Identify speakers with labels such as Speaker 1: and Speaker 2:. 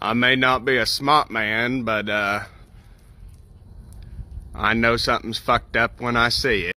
Speaker 1: I may not be a smart man, but uh, I know something's fucked up when I see it.